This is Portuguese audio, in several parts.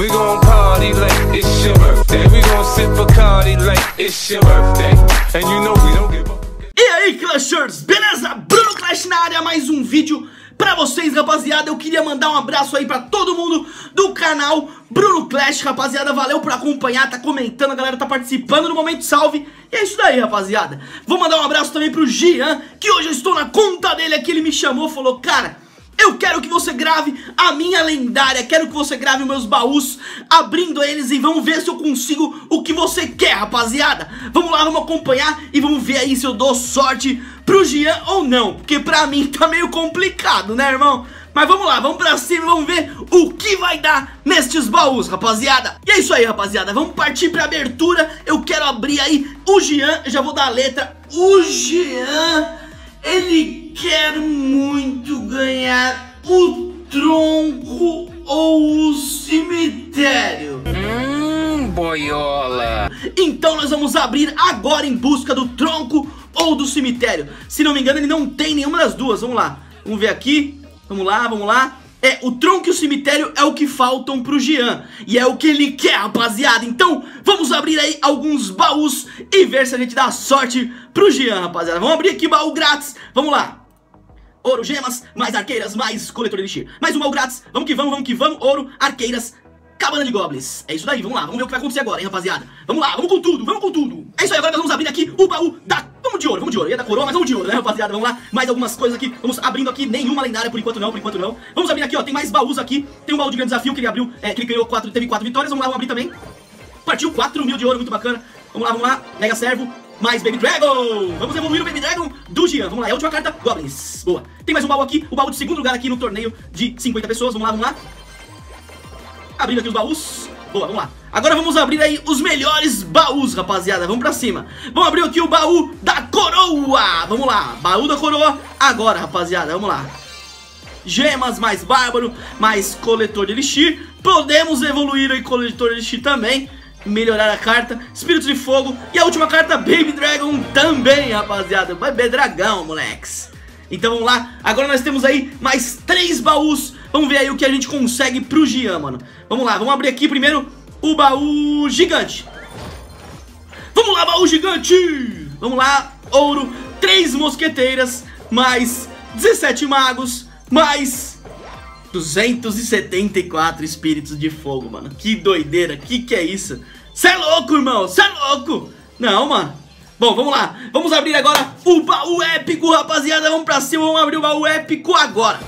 We gon' party like it's your birthday. We gon' sip Bacardi like it's your birthday. And you know we don't give a E aí, Clashers, beleza? Bruno Clash na área, mais um vídeo pra vocês, rapaziada. Eu queria mandar um abraço aí pra todo mundo do canal Bruno Clash, rapaziada. Valeu por acompanhar, tá comentando, a galera tá participando no Momento Salve. E é isso daí, rapaziada. Vou mandar um abraço também pro Gian, que hoje eu estou na conta dele aqui. Ele me chamou, falou, cara... Eu quero que você grave a minha lendária, quero que você grave meus baús, abrindo eles e vamos ver se eu consigo o que você quer, rapaziada. Vamos lá, vamos acompanhar e vamos ver aí se eu dou sorte pro Gian ou não, porque pra mim tá meio complicado, né, irmão? Mas vamos lá, vamos pra cima e vamos ver o que vai dar nestes baús, rapaziada. E é isso aí, rapaziada, vamos partir pra abertura. Eu quero abrir aí o Gian, já vou dar a letra. O Gian, ele quer muito ganhar o tronco ou o cemitério. Hum, boiola. Então nós vamos abrir agora em busca do tronco ou do cemitério. Se não me engano, ele não tem nenhuma das duas. Vamos lá. Vamos ver aqui. Vamos lá, vamos lá. É, o tronco e o cemitério é o que faltam pro Jean. E é o que ele quer, rapaziada. Então, vamos abrir aí alguns baús e ver se a gente dá sorte pro Jean, rapaziada. Vamos abrir aqui baú grátis. Vamos lá. Ouro, gemas, mais arqueiras, mais coletor de elixir. Mais um baú grátis. Vamos que vamos, vamos que vamos. Ouro, arqueiras, cabana de goblins. É isso daí, vamos lá. Vamos ver o que vai acontecer agora, hein, rapaziada. Vamos lá, vamos com tudo, vamos com tudo. É isso aí, agora nós vamos abrir aqui o baú da... Vamos de ouro, vamos de ouro. Ia da coroa, mas vamos de ouro, né, rapaziada? Vamos lá. Mais algumas coisas aqui. Vamos abrindo aqui. Nenhuma lendária, por enquanto não, por enquanto não. Vamos abrir aqui, ó. Tem mais baús aqui. Tem um baú de grande desafio que ele abriu, é, que ele ganhou quatro, teve quatro vitórias. Vamos lá, vamos abrir também. Partiu 4 mil de ouro, muito bacana. Vamos lá, vamos lá. Mega Servo. Mais Baby Dragon! Vamos evoluir o Baby Dragon do Gian. Vamos lá, é a última carta, Goblins. Boa. Tem mais um baú aqui, o baú de segundo lugar aqui no torneio de 50 pessoas. Vamos lá, vamos lá. Abrindo aqui os baús. Boa, vamos lá. Agora vamos abrir aí os melhores baús, rapaziada. Vamos pra cima. Vamos abrir aqui o baú da coroa. Vamos lá, baú da coroa. Agora, rapaziada, vamos lá. Gemas, mais bárbaro, mais coletor de elixir. Podemos evoluir aí coletor de elixir também melhorar a carta, Espírito de Fogo e a última carta, Baby Dragon também, rapaziada, Baby Dragão, moleques. Então vamos lá, agora nós temos aí mais três baús, vamos ver aí o que a gente consegue pro Gian, mano. Vamos lá, vamos abrir aqui primeiro o baú gigante. Vamos lá, baú gigante! Vamos lá, ouro, três mosqueteiras, mais 17 magos, mais 274 espíritos de fogo, mano. Que doideira, que que é isso? Cê é louco, irmão, cê é louco. Não, mano. Bom, vamos lá. Vamos abrir agora o baú épico, rapaziada. Vamos pra cima, vamos abrir o baú épico agora.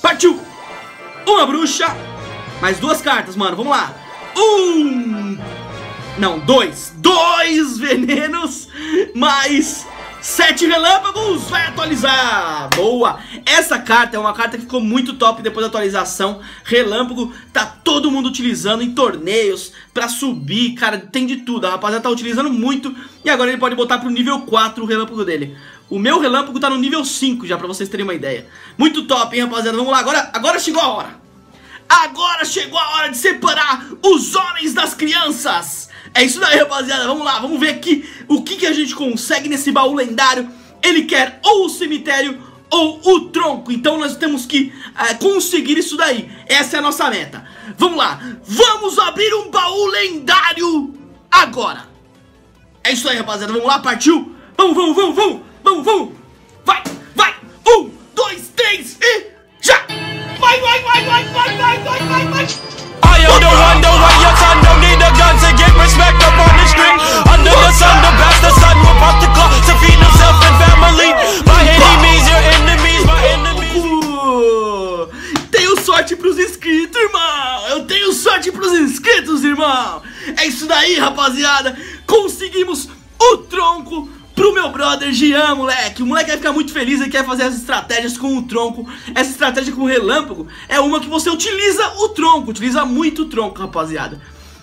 Partiu. Uma bruxa. Mais duas cartas, mano. Vamos lá. Um. Não, dois. Dois venenos. Mais Sete relâmpagos, vai atualizar, boa. Essa carta é uma carta que ficou muito top depois da atualização. Relâmpago tá todo mundo utilizando em torneios Pra subir, cara, tem de tudo. A rapaziada tá utilizando muito E agora ele pode botar pro nível 4 o relâmpago dele. O meu relâmpago tá no nível 5 já, pra vocês terem uma ideia. Muito top, hein, rapaziada, vamos lá, agora, agora chegou a hora. Agora chegou a hora de separar os homens das crianças é isso daí, rapaziada. Vamos lá, vamos ver aqui o que, que a gente consegue nesse baú lendário. Ele quer ou o cemitério ou o tronco. Então nós temos que é, conseguir isso daí. Essa é a nossa meta. Vamos lá, vamos abrir um baú lendário agora. É isso aí, rapaziada. Vamos lá, partiu. Vamos, vamos, vamos, vamos, vamos, vamos. Vai, É isso daí, rapaziada! Conseguimos o tronco pro meu brother Gian, moleque. O moleque vai ficar muito feliz e quer fazer as estratégias com o tronco. Essa estratégia com o relâmpago é uma que você utiliza o tronco, utiliza muito o tronco, rapaziada.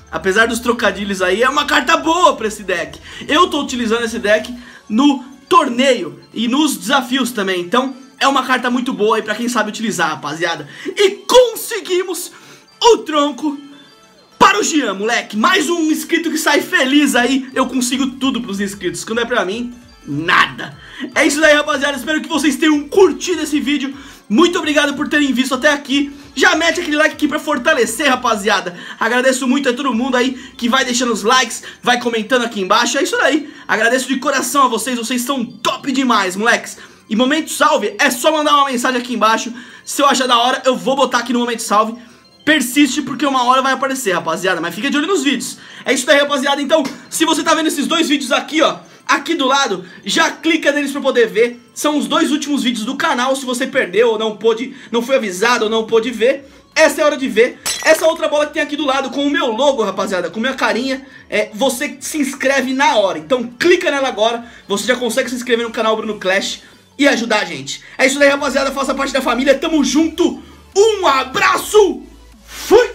Apesar dos trocadilhos aí, é uma carta boa pra esse deck. Eu tô utilizando esse deck no torneio e nos desafios também, então é uma carta muito boa aí pra quem sabe utilizar, rapaziada. E conseguimos o tronco para o Gian, moleque. Mais um inscrito que sai feliz aí. Eu consigo tudo pros inscritos. Quando é pra mim, nada. É isso daí, rapaziada. Espero que vocês tenham curtido esse vídeo. Muito obrigado por terem visto até aqui. Já mete aquele like aqui pra fortalecer, rapaziada. Agradeço muito a todo mundo aí que vai deixando os likes, vai comentando aqui embaixo. É isso daí. Agradeço de coração a vocês. Vocês são top demais, moleques. E momento salve é só mandar uma mensagem aqui embaixo. Se eu achar da hora, eu vou botar aqui no momento salve. Persiste porque uma hora vai aparecer, rapaziada. Mas fica de olho nos vídeos. É isso daí, rapaziada. Então, se você tá vendo esses dois vídeos aqui, ó aqui do lado, já clica neles para poder ver. São os dois últimos vídeos do canal, se você perdeu ou não pôde, não foi avisado ou não pôde ver. Essa é a hora de ver. Essa outra bola que tem aqui do lado com o meu logo, rapaziada, com minha carinha, é, você se inscreve na hora. Então clica nela agora, você já consegue se inscrever no canal Bruno Clash e ajudar a gente. É isso aí, rapaziada, faça parte da família, tamo junto. Um abraço. Fui.